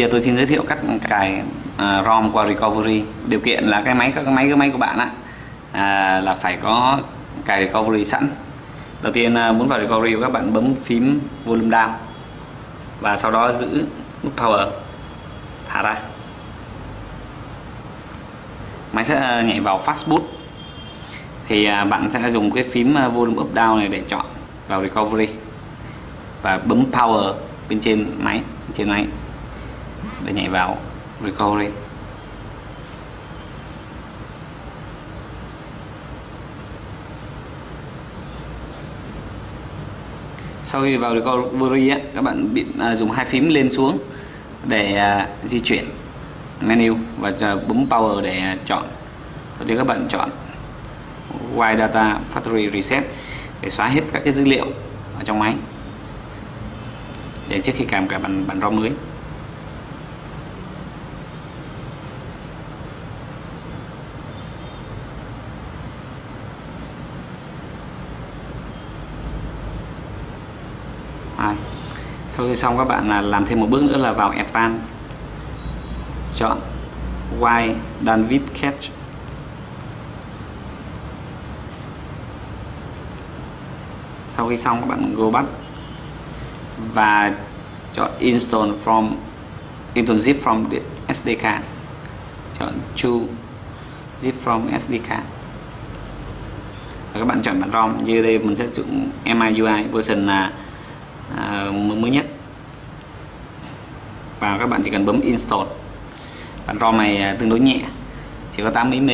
giờ tôi xin giới thiệu cách cài uh, à, ROM qua recovery. Điều kiện là cái máy các cái máy cái máy của bạn á à, là phải có cài recovery sẵn. Đầu tiên uh, muốn vào recovery các bạn bấm phím volume down và sau đó giữ nút power thả ra. Máy sẽ à, nhảy vào fast boot. Thì uh, bạn sẽ dùng cái phím volume up down này để chọn vào recovery và bấm power bên trên máy trên máy để nhảy vào. Recovery sau khi vào recovery á, các bạn bị à, dùng hai phím lên xuống để à, di chuyển menu và à, bấm power để à, chọn. Đầu tiên các bạn chọn Wide Data Factory Reset để xóa hết các cái dữ liệu ở trong máy. Để trước khi cài cả bản bản ROM mới Rồi sau khi xong các bạn là làm thêm một bước nữa là vào Advanced. Chọn Wide Danvit Catch. Sau khi xong, các bạn go back và chọn install from install zip from the SDK chọn choose zip from SDK và các bạn chọn bản ROM. Như đây mình sẽ dùng MIUI version là à, mới nhất. Và các bạn chỉ cần bấm install. Bản ROM này à, tương đối nhẹ chỉ có 8 MB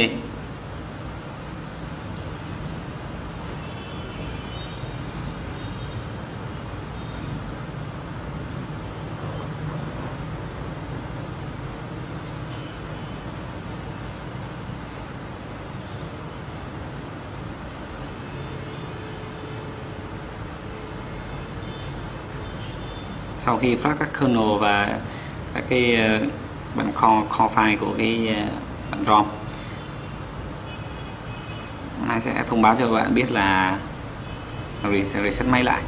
sau khi phát các kernel và các cái ờ, bản kho kho file của cái ờ, bản ROM. Nó sẽ thông báo cho các bạn biết là reset máy lại.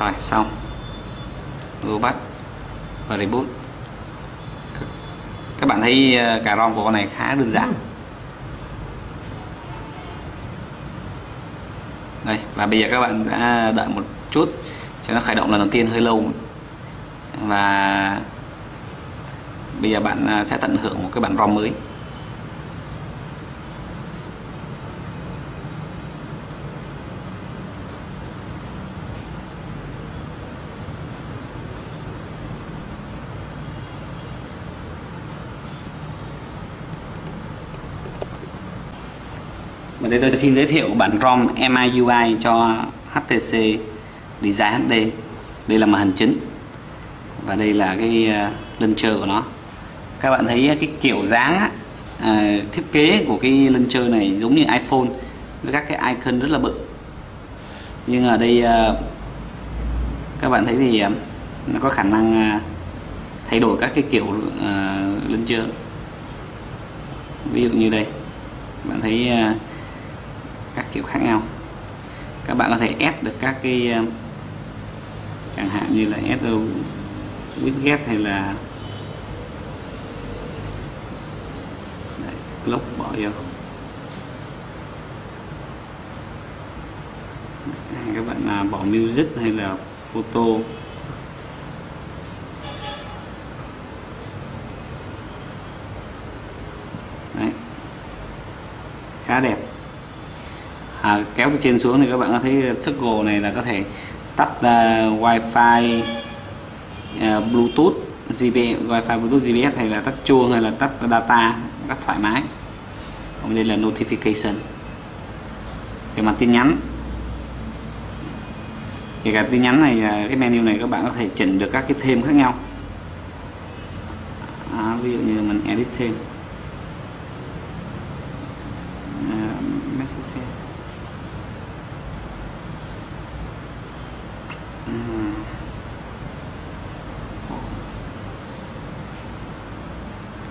Rồi xong. Go back và reboot. Các bạn thấy ờ, cả ROM của con này khá đơn giản. Đây, và bây giờ các bạn đã đợi một chút, cho nó khởi động lần đầu tiên hơi lâu. Và bây giờ bạn à, sẽ tận hưởng một cái bản ROM mới. Và đây tôi xin giới thiệu bản ROM MIUI cho HTC Design HD. Đây là màn hình chính. Và đây là cái ờ, launcher của nó. Các bạn thấy ờ, cái kiểu dáng á, à, thiết kế của cái launcher này giống như iPhone với các cái icon rất là bự. Nhưng ở đây à, các bạn thấy thì nó có khả năng à, thay đổi các cái kiểu à, launcher. Ví dụ như đây. Bạn thấy à, kiểu khác nhau. Các bạn có thể ép được các cái ờ, chẳng hạn như là SO widget hay là Đấy, bỏ vô. Các bạn là bỏ music hay là photo. Đấy. khá đẹp à, kéo từ trên xuống thì các bạn có thấy toggle này là có thể tắt uh, wifi uh, bluetooth GPS, wifi bluetooth GPS hay là tắt chuông hay là tắt data rất thoải mái. Còn đây là notification. Về mặt tin nhắn. Kể cả tin nhắn này à, cái menu này các bạn có thể chỉnh được các cái thêm khác nhau. À, ví dụ như mình edit thêm. Uh, message thêm.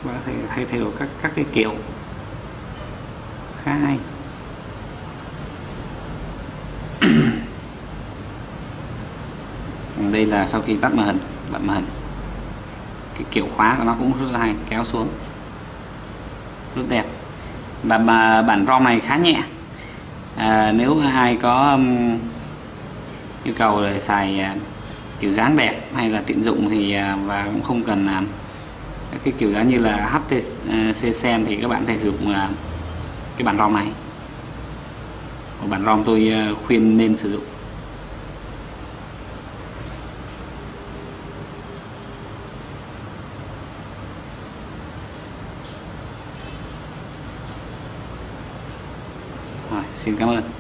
và thầy hay thay đổi các các cái kiểu khá hay. Đây là sau khi tắt màn hình bật màn hình. Cái kiểu khóa của nó cũng rất là hay kéo xuống. Rất đẹp. Và mà bản ROM này khá nhẹ. À, nếu ai có um, yêu cầu để xài uh, kiểu dáng đẹp hay là tiện dụng thì uh, và cũng không cần uh, cái kiểu giá như là HTC Sen thì các bạn thể sử dụng à, cái bản ROM này. Một bản ROM tôi à, khuyên nên sử dụng. Rồi, xin cảm ơn.